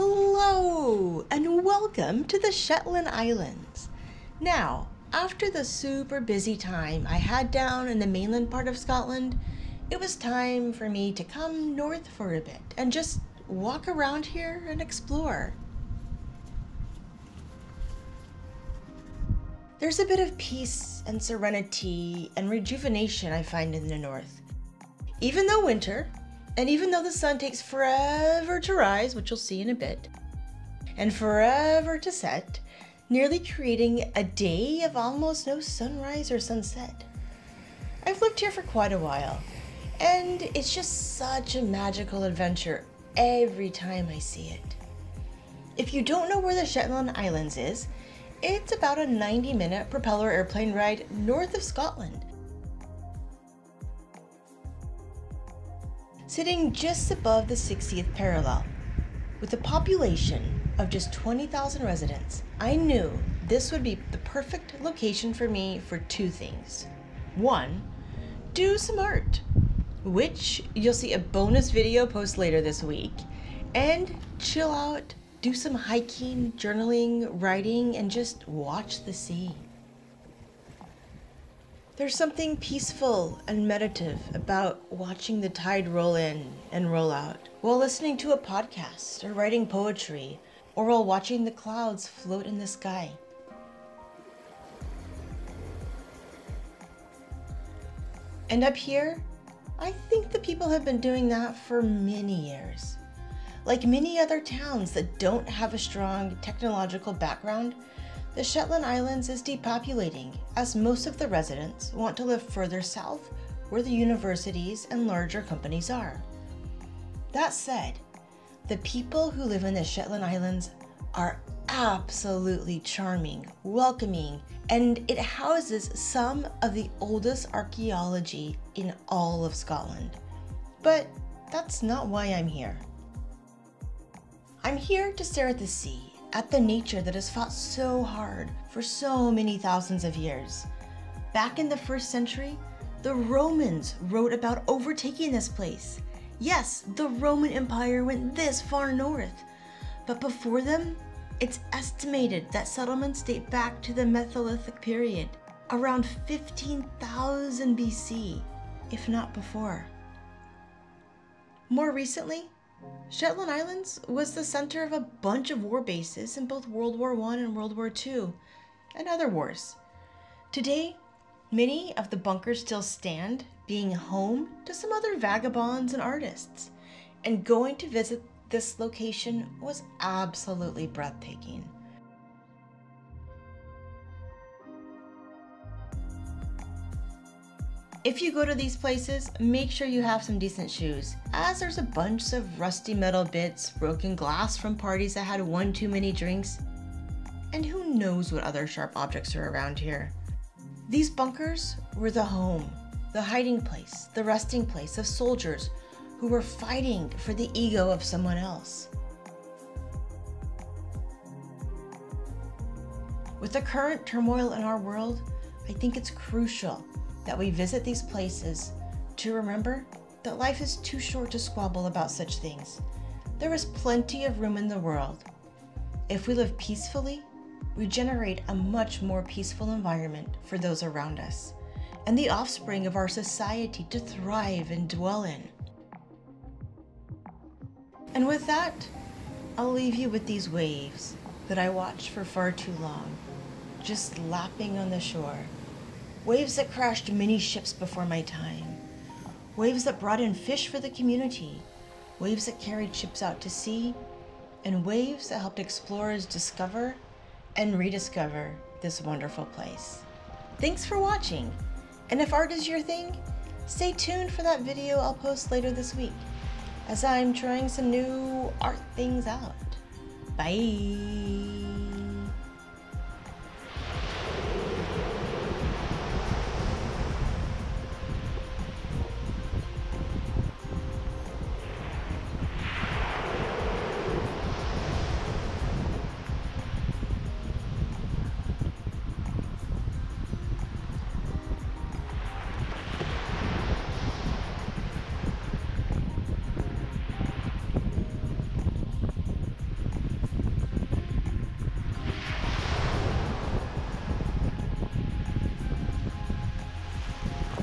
Hello, and welcome to the Shetland Islands. Now, after the super busy time I had down in the mainland part of Scotland, it was time for me to come north for a bit and just walk around here and explore. There's a bit of peace and serenity and rejuvenation I find in the north. Even though winter, and even though the sun takes forever to rise, which you'll see in a bit, and forever to set, nearly creating a day of almost no sunrise or sunset. I've lived here for quite a while, and it's just such a magical adventure every time I see it. If you don't know where the Shetland Islands is, it's about a 90 minute propeller airplane ride north of Scotland. Sitting just above the 60th parallel, with a population of just 20,000 residents, I knew this would be the perfect location for me for two things. One, do some art, which you'll see a bonus video post later this week, and chill out do some hiking, journaling, writing, and just watch the sea. There's something peaceful and meditative about watching the tide roll in and roll out while listening to a podcast or writing poetry or while watching the clouds float in the sky. And up here, I think the people have been doing that for many years. Like many other towns that don't have a strong technological background, the Shetland Islands is depopulating as most of the residents want to live further south where the universities and larger companies are. That said, the people who live in the Shetland Islands are absolutely charming, welcoming, and it houses some of the oldest archaeology in all of Scotland. But that's not why I'm here. I'm here to stare at the sea, at the nature that has fought so hard for so many thousands of years. Back in the first century, the Romans wrote about overtaking this place. Yes, the Roman Empire went this far north. But before them, it's estimated that settlements date back to the Mesolithic period, around 15,000 BC, if not before. More recently, Shetland Islands was the center of a bunch of war bases in both World War I and World War II, and other wars. Today, many of the bunkers still stand, being home to some other vagabonds and artists, and going to visit this location was absolutely breathtaking. If you go to these places, make sure you have some decent shoes, as there's a bunch of rusty metal bits, broken glass from parties that had one too many drinks, and who knows what other sharp objects are around here. These bunkers were the home, the hiding place, the resting place of soldiers who were fighting for the ego of someone else. With the current turmoil in our world, I think it's crucial that we visit these places to remember that life is too short to squabble about such things. There is plenty of room in the world. If we live peacefully, we generate a much more peaceful environment for those around us and the offspring of our society to thrive and dwell in. And with that, I'll leave you with these waves that I watched for far too long, just lapping on the shore. Waves that crashed many ships before my time. Waves that brought in fish for the community. Waves that carried ships out to sea. And waves that helped explorers discover and rediscover this wonderful place. Thanks for watching. And if art is your thing, stay tuned for that video I'll post later this week as I'm trying some new art things out. Bye.